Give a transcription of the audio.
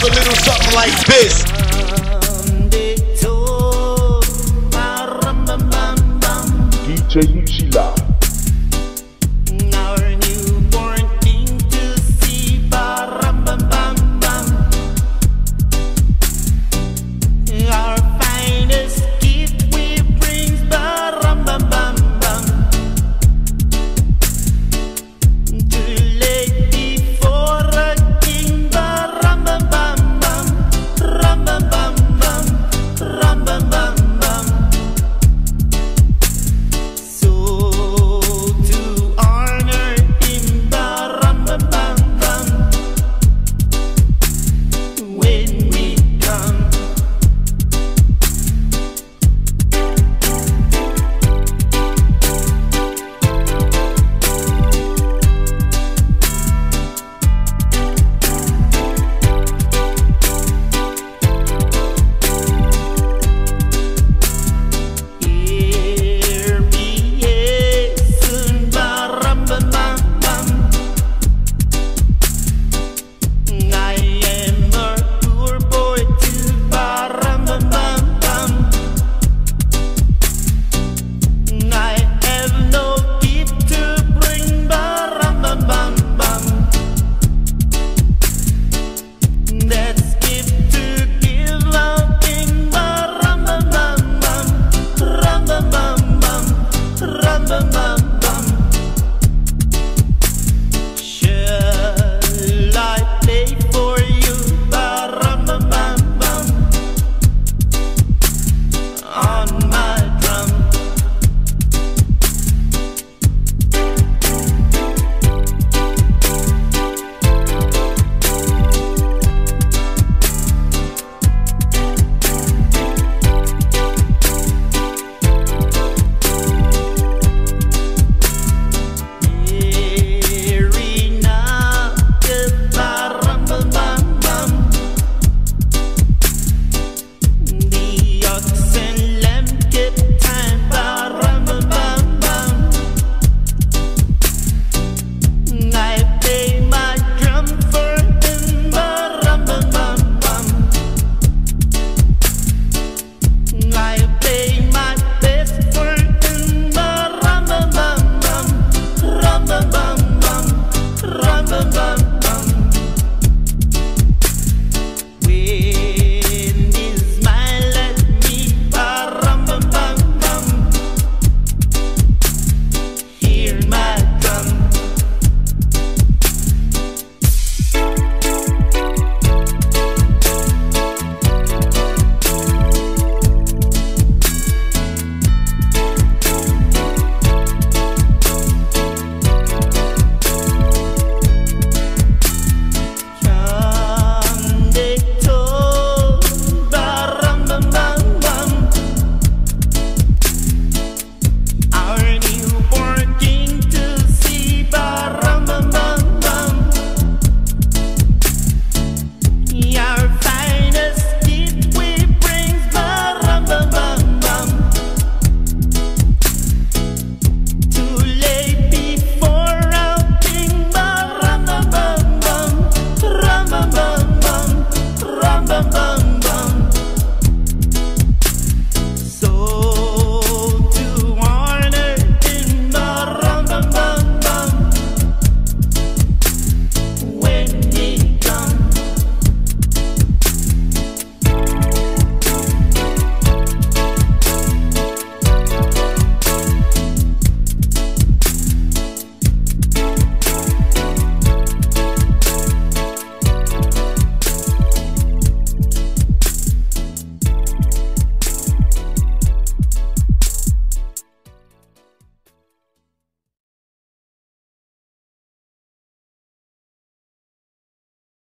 A little something like this. DJ